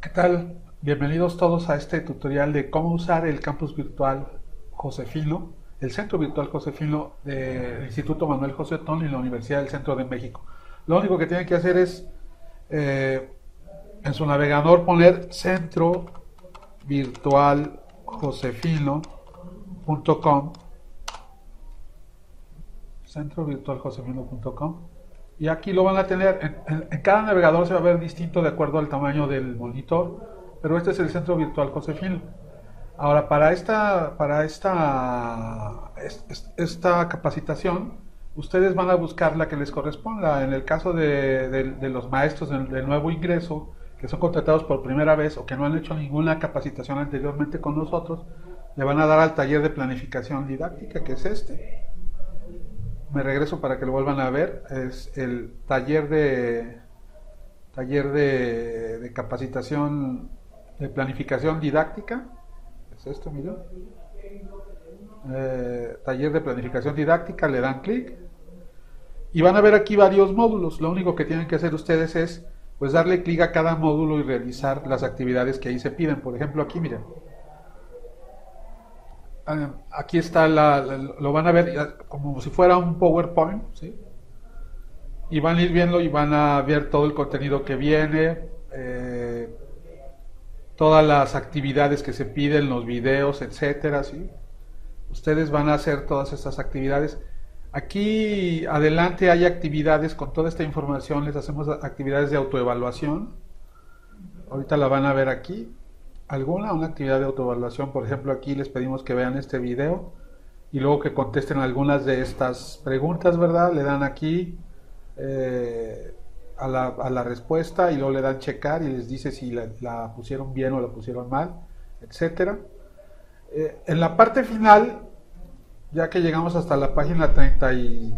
¿Qué tal? Bienvenidos todos a este tutorial de cómo usar el campus virtual Josefino, el centro virtual Josefino del Instituto Manuel José Otón y la Universidad del Centro de México. Lo único que tienen que hacer es eh, en su navegador poner centro virtual josefino.com centro virtual josefino.com y aquí lo van a tener. En, cada navegador se va a ver distinto de acuerdo al tamaño del monitor pero este es el centro virtual josefino ahora para esta para esta esta capacitación ustedes van a buscar la que les corresponda. En el caso de, los maestros del nuevo ingreso que son contratados por primera vez o que no han hecho ninguna capacitación anteriormente con nosotros, le van a dar al taller de planificación didáctica, que es este. Me regreso para que lo vuelvan a ver. Es el taller de taller de, capacitación de planificación didáctica. Es esto, miren. Eh, taller de planificación didáctica, le dan clic y van a ver aquí varios módulos. Lo único que tienen que hacer ustedes es pues darle clic a cada módulo y realizar las actividades que ahí se piden. Por ejemplo, aquí miren. Ah, aquí está la, lo van a ver como si fuera un PowerPoint, ¿sí? Y van a ir viendo y van a ver todo el contenido que viene, eh, todas las actividades que se piden, los videos, etcétera, ¿sí? Ustedes van a hacer todas estas actividades. Aquí adelante hay actividades con toda esta información, les hacemos actividades de autoevaluación. Ahorita la van a ver aquí. Alguna, una actividad de autoevaluación, por ejemplo, aquí les pedimos que vean este video y luego que contesten algunas de estas preguntas, ¿verdad? Le dan aquí eh, a, la, respuesta y luego le dan checar y les dice si la, pusieron bien o la pusieron mal, etcétera. Eh, en la parte final ya que llegamos hasta la página treinta y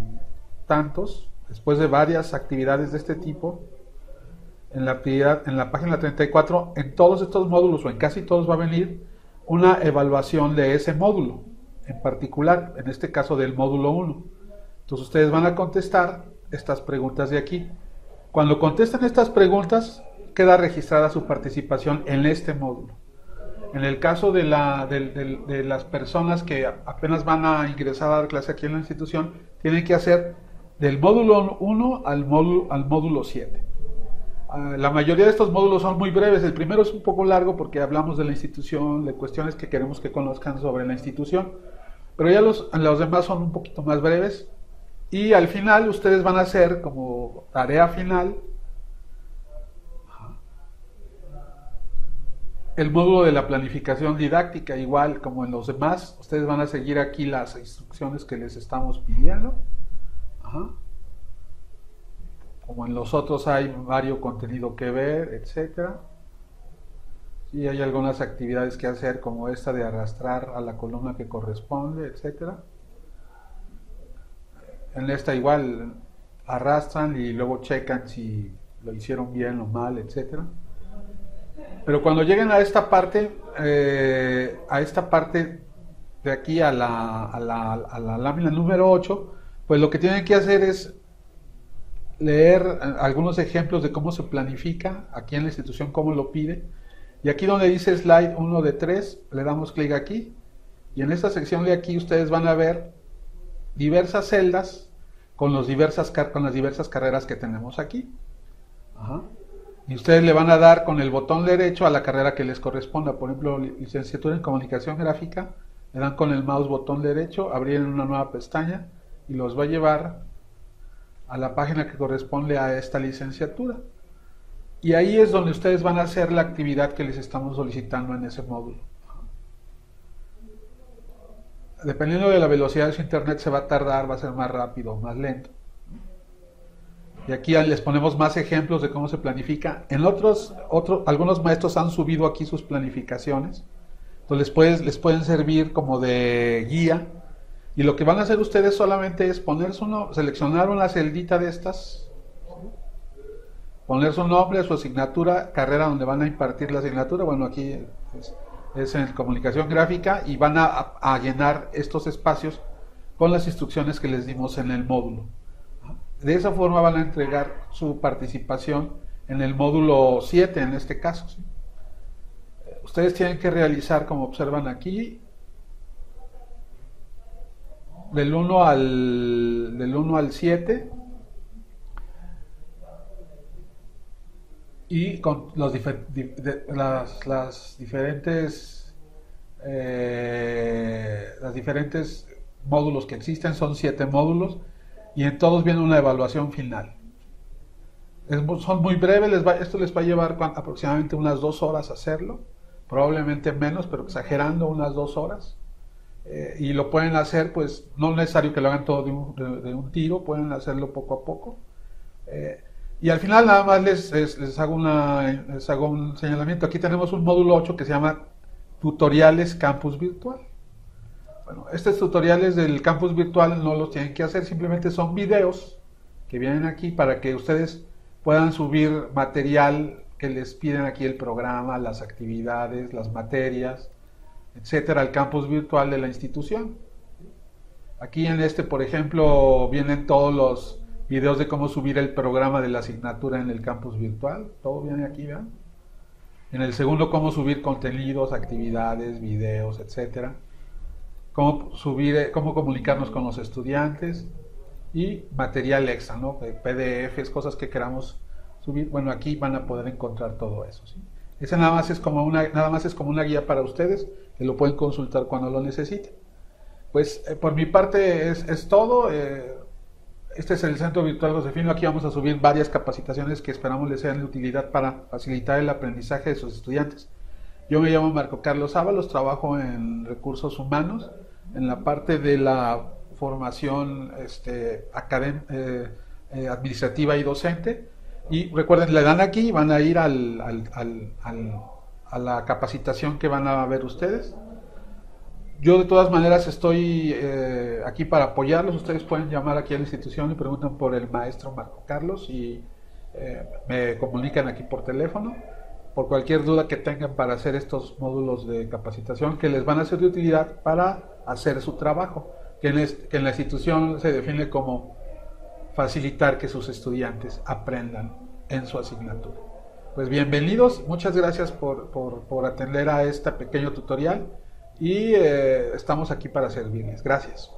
tantos, después de varias actividades de este tipo, en la, en la página 34, en todos estos módulos o en casi todos va a venir una evaluación de ese módulo, en particular, en este caso del módulo 1. Entonces ustedes van a contestar estas preguntas de aquí. Cuando contestan estas preguntas, queda registrada su participación en este módulo. En el caso de, la, de, las personas que apenas van a ingresar a dar clase aquí en la institución, tienen que hacer del módulo 1 al módulo, al módulo 7. Ah, la mayoría de estos módulos son muy breves. El primero es un poco largo porque hablamos de la institución, de cuestiones que queremos que conozcan sobre la institución. Pero ya los, los demás son un poquito más breves. Y al final ustedes van a hacer como tarea final el módulo de la planificación didáctica, igual como en los demás, ustedes van a seguir aquí las instrucciones que les estamos pidiendo. Como en los otros hay varios contenido que ver, etcétera. Y hay algunas actividades que hacer, como esta de arrastrar a la columna que corresponde, etcétera. En esta igual arrastran y luego checan si lo hicieron bien o mal, etcétera. Pero cuando lleguen a esta parte, eh, a esta parte de aquí a la, a, la, a la lámina número 8, pues lo que tienen que hacer es leer algunos ejemplos de cómo se planifica aquí en la institución, cómo lo pide. Y aquí donde dice slide 1 de 3, le damos clic aquí. Y en esta sección de aquí ustedes van a ver diversas celdas con, los diversas, con las diversas carreras que tenemos aquí. Ajá. Y ustedes le van a dar con el botón derecho a la carrera que les corresponda. Por ejemplo, licenciatura en comunicación gráfica, le dan con el mouse botón derecho, abrir una nueva pestaña y los va a llevar a la página que corresponde a esta licenciatura. Y ahí es donde ustedes van a hacer la actividad que les estamos solicitando en ese módulo. Dependiendo de la velocidad de su internet se va a tardar, va a ser más rápido o más lento. Y aquí les ponemos más ejemplos de cómo se planifica. En otros, otros algunos maestros han subido aquí sus planificaciones. Entonces les, les pueden servir como de guía. Y lo que van a hacer ustedes solamente es poner su seleccionar una celdita de estas, poner su nombre, su asignatura, carrera donde van a impartir la asignatura. Bueno, aquí es, en comunicación gráfica y van a llenar estos espacios con las instrucciones que les dimos en el módulo. De esa forma van a entregar su participación en el módulo 7 en este caso. ustedes tienen que realizar, como observan aquí, del 1 al, del 1 al 7 y con los las, las, diferentes eh, las diferentes módulos que existen son siete módulos y en todos viene una evaluación final. Son muy breves les va, esto les va a llevar aproximadamente unas dos horas hacerlo probablemente menos pero exagerando unas dos horas eh, y lo pueden hacer pues no es necesario que lo hagan todo de un, tiro pueden hacerlo poco a poco eh, y al final nada más les, les, hago una, les hago un señalamiento. Aquí tenemos un módulo 8 que se llama Tutoriales Campus Virtual. Bueno, estos tutoriales del campus virtual no los tienen que hacer, simplemente son videos que vienen aquí para que ustedes puedan subir material que les piden aquí el programa, las actividades, las materias, etcétera, al campus virtual de la institución. Aquí en este, por ejemplo, vienen todos los videos de cómo subir el programa de la asignatura en el campus virtual, todo viene aquí, ¿vean? En el segundo, cómo subir contenidos, actividades, videos, etcétera. Cómo subir, eh, cómo comunicarnos con los estudiantes y material extra, ¿no? PDFs, cosas que queramos subir. Bueno, aquí van a poder encontrar todo eso. Ese nada más es como una, nada más es como una guía para ustedes, que lo pueden consultar cuando lo necesiten. Pues eh, por mi parte es, es todo. Eh, este es el Centro Virtual Josefino. Aquí vamos a subir varias capacitaciones que esperamos les sean de utilidad para facilitar el aprendizaje de sus estudiantes. Yo me llamo Marco Carlos Ábalos, trabajo en recursos humanos, en la parte de la formación este, eh, eh, administrativa y docente. Y recuerden, le dan aquí van a ir al, a la capacitación que van a ver ustedes. Yo de todas maneras estoy eh, aquí para apoyarlos. Ustedes pueden llamar aquí a la institución y preguntan por el maestro Marco Carlos y eh, me comunican aquí por teléfono por cualquier duda que tengan para hacer estos módulos de capacitación que les van a ser de utilidad para hacer su trabajo, que en la institución se define como facilitar que sus estudiantes aprendan en su asignatura. Pues bienvenidos, muchas gracias por, por, por atender a este pequeño tutorial y eh, estamos aquí para servirles. Gracias.